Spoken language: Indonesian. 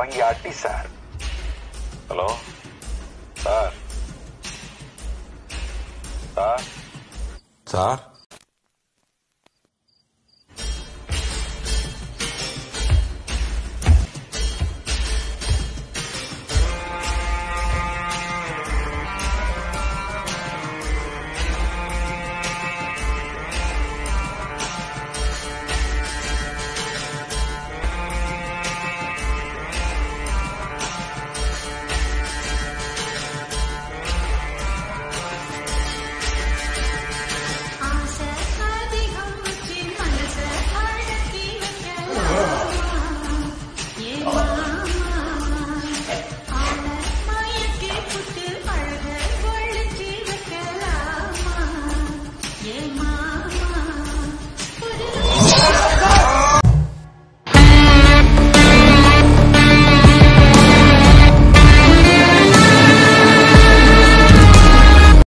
orang jadi, Sar. Halo? Sar? Sar? Sar?